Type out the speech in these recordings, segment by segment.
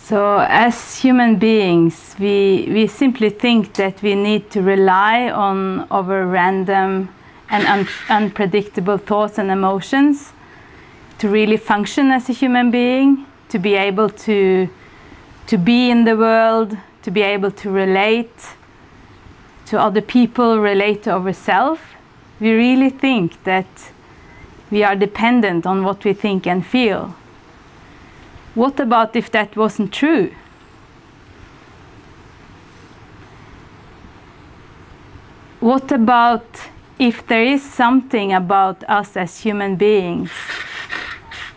So, as human beings, we, we simply think that we need to rely on our random and un unpredictable thoughts and emotions to really function as a human being, to be able to, to be in the world, to be able to relate to other people, relate to ourselves. We really think that we are dependent on what we think and feel. What about if that wasn't true? What about if there is something about us as human beings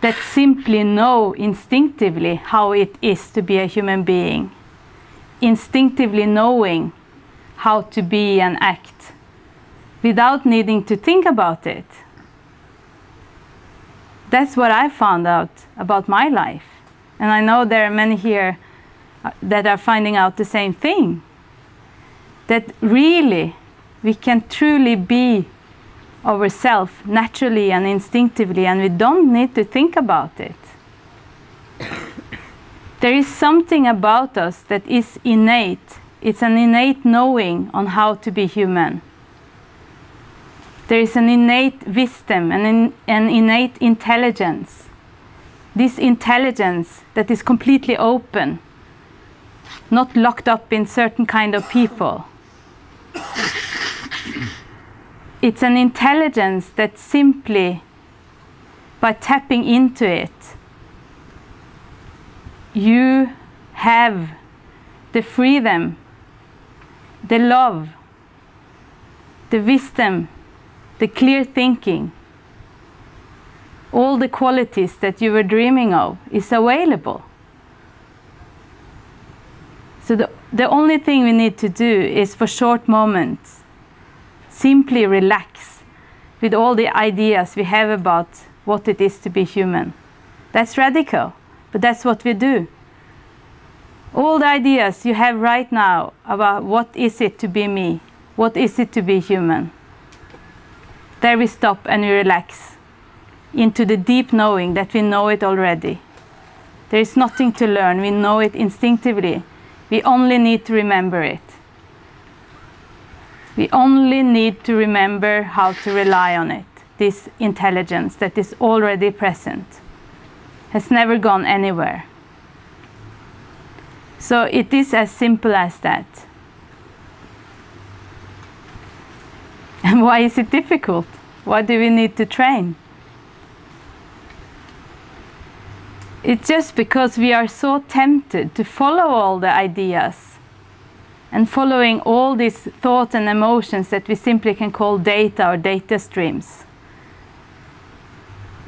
that simply know instinctively how it is to be a human being, instinctively knowing how to be and act without needing to think about it? That's what I found out about my life. And I know there are many here uh, that are finding out the same thing. That really we can truly be ourselves naturally and instinctively, and we don't need to think about it. there is something about us that is innate. It's an innate knowing on how to be human. There is an innate wisdom and an innate intelligence. This intelligence that is completely open, not locked up in certain kind of people. It's an intelligence that simply, by tapping into it, you have the freedom, the love, the wisdom, the clear thinking, all the qualities that you were dreaming of is available. So the, the only thing we need to do is for short moments simply relax with all the ideas we have about what it is to be human. That's radical, but that's what we do. All the ideas you have right now about what is it to be me, what is it to be human. There we stop and we relax into the deep knowing that we know it already. There is nothing to learn, we know it instinctively. We only need to remember it. We only need to remember how to rely on it, this intelligence that is already present, has never gone anywhere. So it is as simple as that. And why is it difficult? Why do we need to train? It's just because we are so tempted to follow all the ideas and following all these thoughts and emotions that we simply can call data or data streams.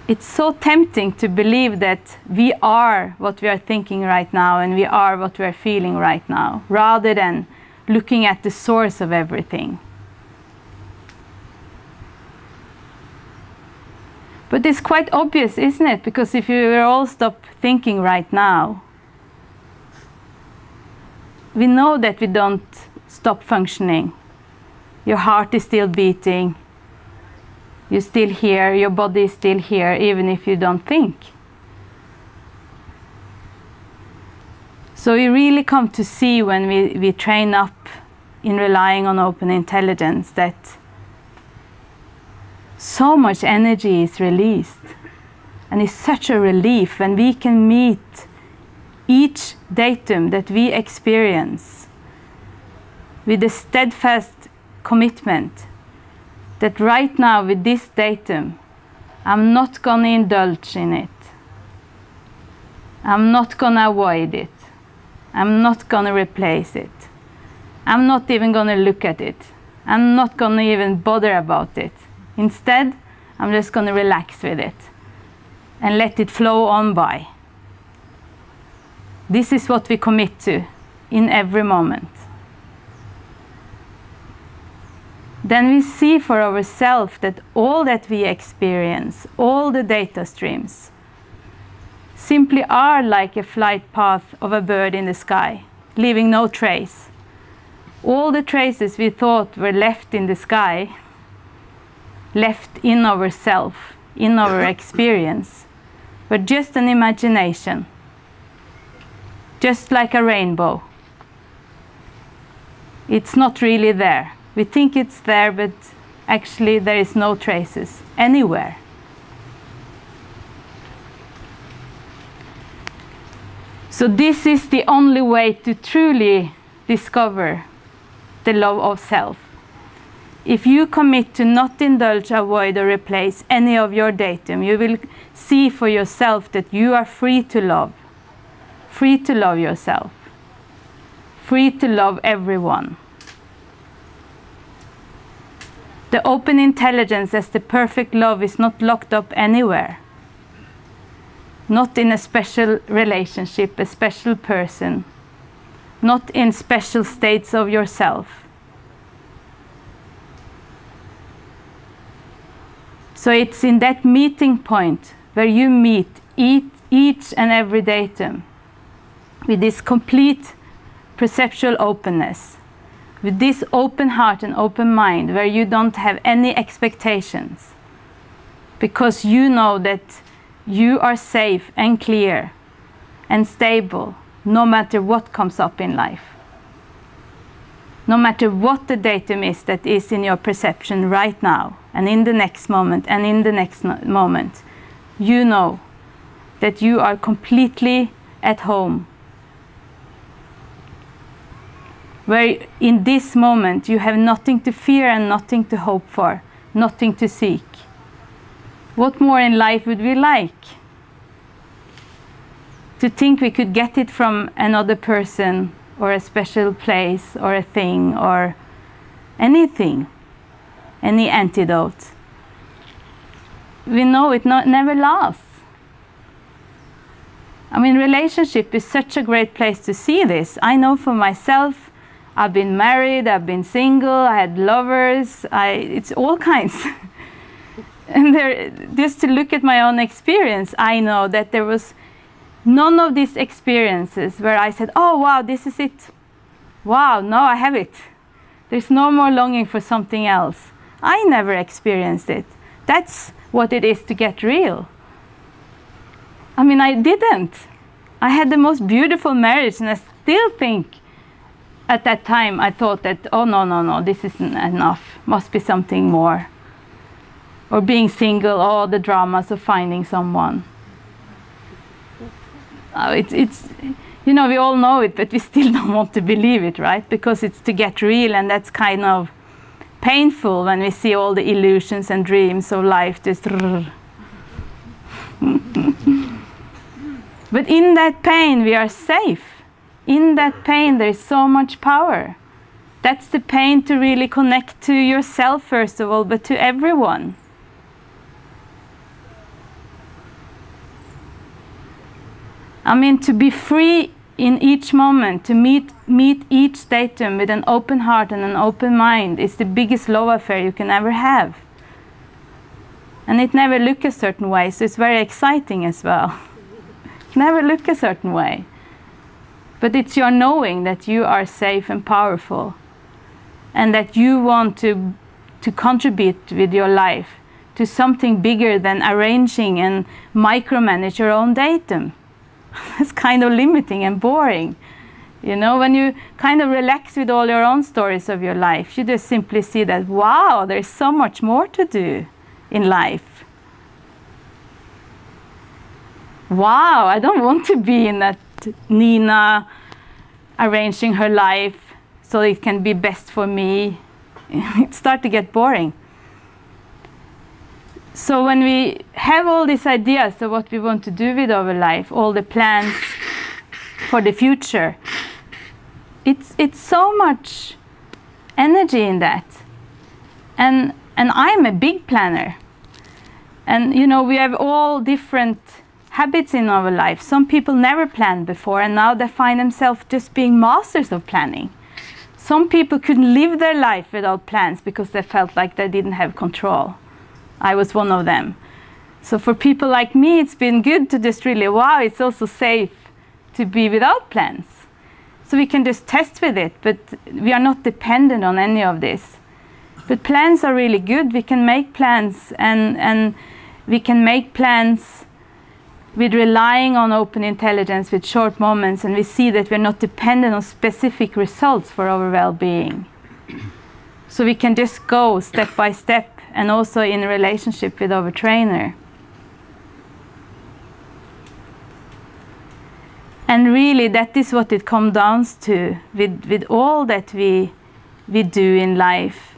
It's so tempting to believe that we are what we are thinking right now and we are what we are feeling right now, rather than looking at the source of everything. But it's quite obvious, isn't it? Because if you all stop thinking right now, we know that we don't stop functioning. Your heart is still beating. You're still here, your body is still here, even if you don't think. So we really come to see when we, we train up in relying on open intelligence that so much energy is released. And it's such a relief when we can meet each datum that we experience with a steadfast commitment that right now with this datum I'm not going to indulge in it. I'm not going to avoid it. I'm not going to replace it. I'm not even going to look at it. I'm not going to even bother about it. Instead, I'm just going to relax with it and let it flow on by. This is what we commit to in every moment. Then we see for ourselves that all that we experience, all the data streams, simply are like a flight path of a bird in the sky, leaving no trace. All the traces we thought were left in the sky, left in ourself, in our experience, but just an imagination just like a rainbow. It's not really there. We think it's there, but actually there is no traces anywhere. So this is the only way to truly discover the love of self. If you commit to not indulge, avoid, or replace any of your datum, you will see for yourself that you are free to love, free to love yourself, free to love everyone. The open intelligence as the perfect love is not locked up anywhere, not in a special relationship, a special person, not in special states of yourself So it's in that meeting point where you meet each, and every datum with this complete perceptual openness, with this open heart and open mind where you don't have any expectations because you know that you are safe and clear and stable no matter what comes up in life. No matter what the datum is that is in your perception right now and in the next moment and in the next no moment, you know that you are completely at home. Where in this moment you have nothing to fear and nothing to hope for, nothing to seek. What more in life would we like? To think we could get it from another person or a special place or a thing or anything any antidote. We know it not, never lasts. I mean, relationship is such a great place to see this. I know for myself, I've been married, I've been single, I had lovers, I, it's all kinds. and there, just to look at my own experience, I know that there was none of these experiences where I said, oh, wow, this is it. Wow, now I have it. There's no more longing for something else. I never experienced it. That's what it is to get real. I mean, I didn't. I had the most beautiful marriage, and I still think at that time I thought that, oh, no, no, no, this isn't enough. Must be something more. Or being single, all the dramas of finding someone. Uh, it's, it's, you know, we all know it, but we still don't want to believe it, right? Because it's to get real, and that's kind of painful when we see all the illusions and dreams of life just but in that pain we are safe. In that pain there is so much power. That's the pain to really connect to yourself first of all but to everyone. I mean to be free in each moment, to meet, meet each datum with an open heart and an open mind is the biggest love affair you can ever have. And it never look a certain way, so it's very exciting as well. never look a certain way. But it's your knowing that you are safe and powerful and that you want to, to contribute with your life to something bigger than arranging and micromanage your own datum. it's kind of limiting and boring. You know, when you kind of relax with all your own stories of your life, you just simply see that, wow, there's so much more to do in life. Wow, I don't want to be in that Nina arranging her life so it can be best for me. it starts to get boring. So when we have all these ideas of what we want to do with our life, all the plans for the future, it's, it's so much energy in that. And, and I'm a big planner. And you know, we have all different habits in our life. Some people never planned before and now they find themselves just being masters of planning. Some people couldn't live their life without plans because they felt like they didn't have control. I was one of them. So for people like me, it's been good to just really, wow, it's also safe to be without plans. So we can just test with it, but we are not dependent on any of this. But plans are really good. We can make plans and, and we can make plans with relying on open intelligence with short moments and we see that we're not dependent on specific results for our well-being. So we can just go step by step and also in relationship with our trainer. And really that is what it comes down to with, with all that we, we do in life.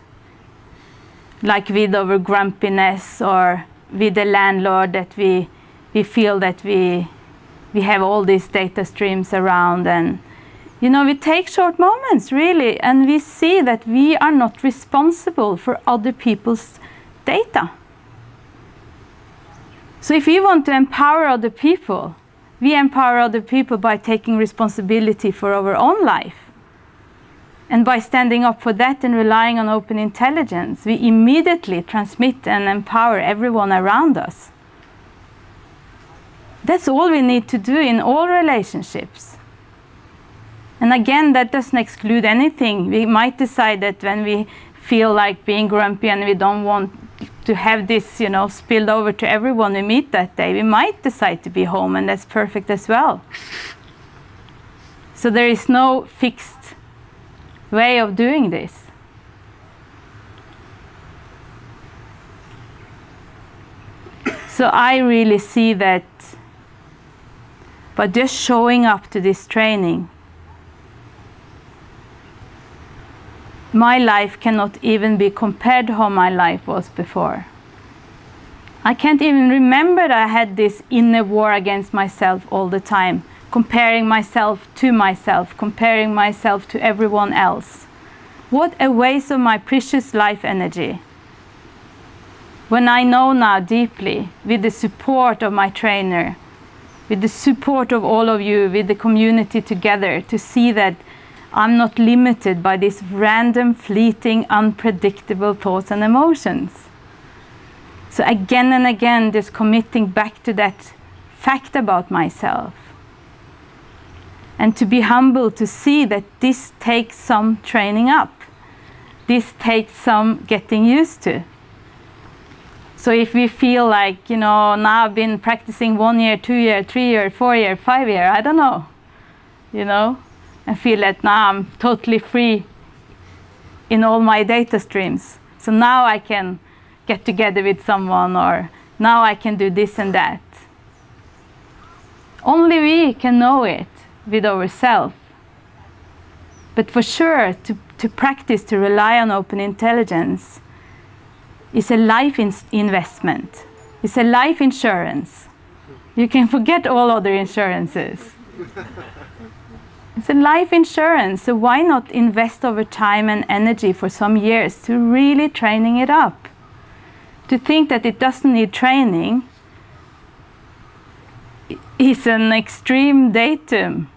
Like with our grumpiness or with the landlord that we we feel that we we have all these data streams around and you know we take short moments really and we see that we are not responsible for other people's data so if we want to empower other people we empower other people by taking responsibility for our own life and by standing up for that and relying on open intelligence we immediately transmit and empower everyone around us that's all we need to do in all relationships. And again, that doesn't exclude anything. We might decide that when we feel like being grumpy and we don't want to have this, you know, spilled over to everyone we meet that day, we might decide to be home, and that's perfect as well. So there is no fixed way of doing this. So I really see that but just showing up to this training, my life cannot even be compared to how my life was before. I can't even remember that I had this inner war against myself all the time, comparing myself to myself, comparing myself to everyone else. What a waste of my precious life energy. When I know now deeply, with the support of my trainer, with the support of all of you, with the community together, to see that I'm not limited by these random, fleeting, unpredictable thoughts and emotions. So again and again, just committing back to that fact about myself. And to be humble to see that this takes some training up. This takes some getting used to. So if we feel like, you know, now I've been practicing one year, two year, three year, four year, five year, I don't know, you know, and feel that now I'm totally free in all my data streams. So now I can get together with someone or now I can do this and that. Only we can know it with ourselves. But for sure, to, to practice, to rely on open intelligence, is a life in investment. It's a life insurance. You can forget all other insurances. It's a life insurance, so why not invest over time and energy for some years to really training it up? To think that it doesn't need training is an extreme datum.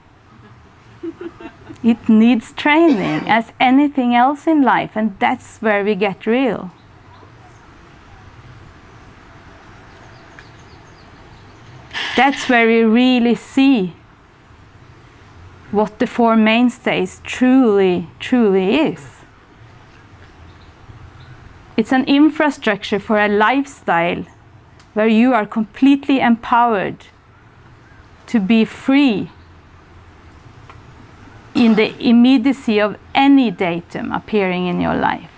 it needs training as anything else in life, and that's where we get real. That's where we really see what the Four Mainstays truly, truly is. It's an infrastructure for a lifestyle where you are completely empowered to be free in the immediacy of any datum appearing in your life.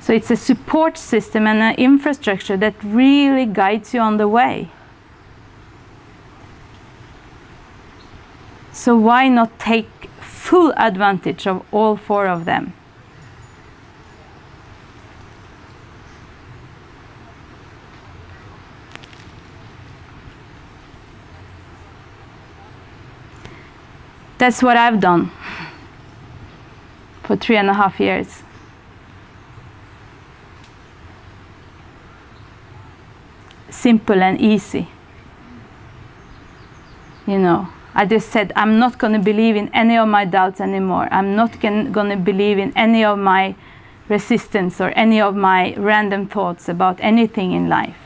So it's a support system and an infrastructure that really guides you on the way. So why not take full advantage of all four of them? That's what I've done for three and a half years. simple and easy. You know, I just said, I'm not going to believe in any of my doubts anymore. I'm not going to believe in any of my resistance or any of my random thoughts about anything in life.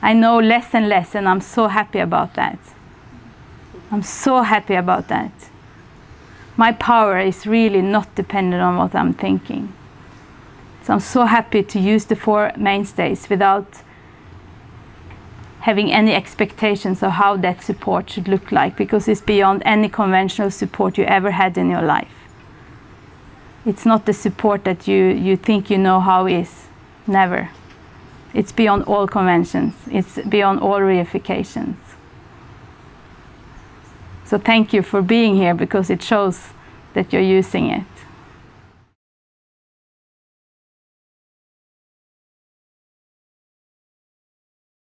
I know less and less, and I'm so happy about that. I'm so happy about that. My power is really not dependent on what I'm thinking. So I'm so happy to use the four mainstays without having any expectations of how that support should look like because it's beyond any conventional support you ever had in your life. It's not the support that you, you think you know how is. Never. It's beyond all conventions. It's beyond all reifications. So thank you for being here because it shows that you're using it.